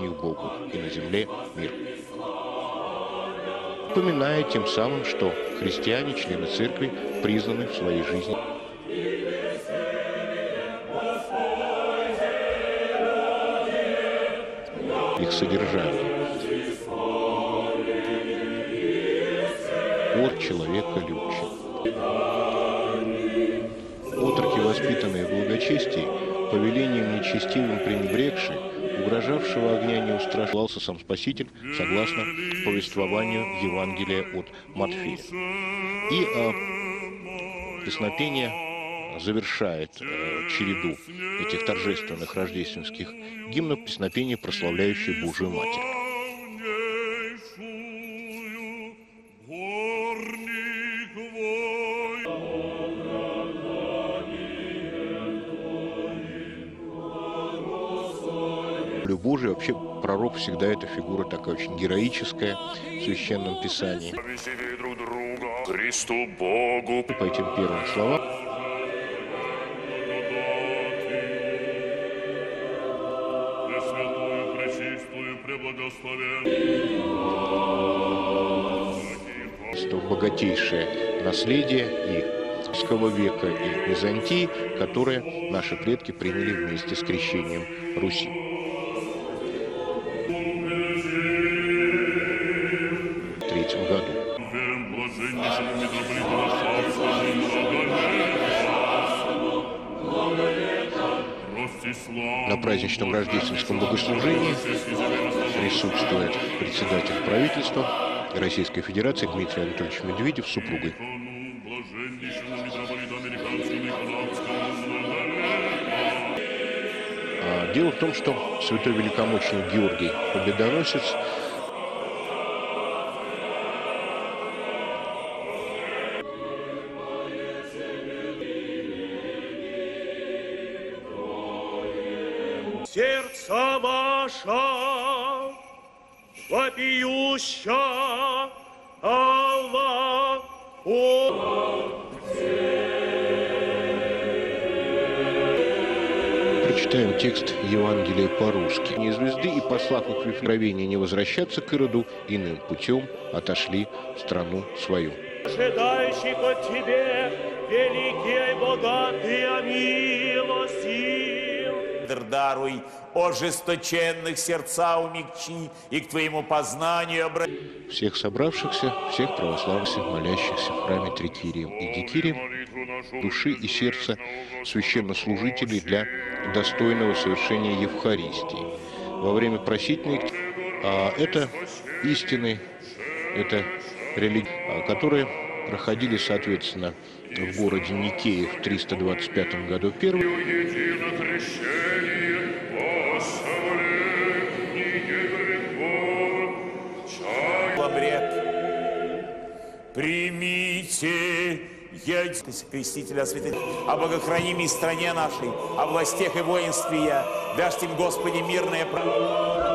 них Богу, и на земле мир. упоминая тем самым, что христиане, члены церкви, признаны в своей жизни их содержание. От человека любче. Отроки, воспитанные в благочестии, повелением нечестивым пренебрегшие, угрожавшего огня не устрашался сам Спаситель, согласно повествованию Евангелия от Матфея. И э, песнопение завершает э, череду этих торжественных рождественских гимнов песнопение, прославляющее Божию Матерь. Волю Божию. Вообще пророк всегда эта фигура такая очень героическая в Священном Писании. друг друга, Христу Богу. По этим первым словам что богатейшее наследие и века и Византии, которые наши предки приняли вместе с крещением Руси. На праздничном рождественском богослужении присутствует председатель правительства Российской Федерации Дмитрий Анатольевич Медведев с супругой. А, дело в том, что святой великомученик Георгий Победоносец сердце ваше вопиюща Аллах. Прочитаем текст Евангелия по-русски. «Не звезды и, послав их в Вифлеемение не возвращаться к Ироду, иным путем отошли в страну свою». Ожидающих от Тебе, великий и милости, щедр даруй, ожесточенных сердца умягчи и к Твоему познанию обрати. Всех собравшихся, всех православных, молящихся в храме Трикирием и Дикирием, души и сердца священнослужителей для достойного совершения Евхаристии. Во время просительной, а это истины, это религии, которые проходили, соответственно, в городе Никее в 325 году первый. Примите Едь, крестителя святых, о богохранимой стране нашей, о властях и воинстве я, дашь им, Господи, мирное право.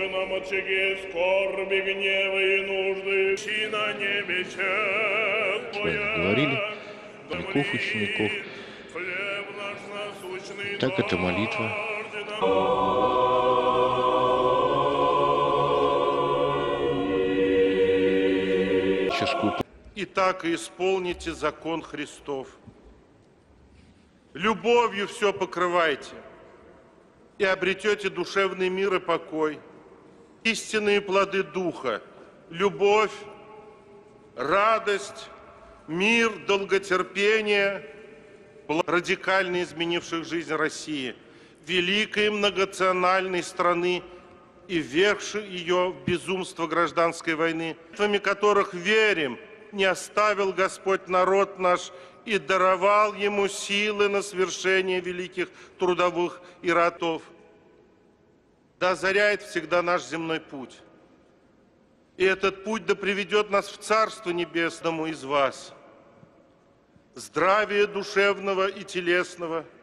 Нам очаги скорби, гнева и нужды, и на небе Говорили, веков учеников. Так это молитва. Итак, исполните закон Христов. Любовью все покрывайте, и обретете душевный мир и покой – истинные плоды Духа – любовь, радость, мир, долготерпение, радикально изменивших жизнь России, великой многонациональной страны и ввергшей ее в безумство гражданской войны, в которых верим, не оставил Господь народ наш и даровал ему силы на свершение великих трудовых и ратов да озаряет всегда наш земной путь. И этот путь да приведет нас в Царство Небесному из вас. Здравия душевного и телесного –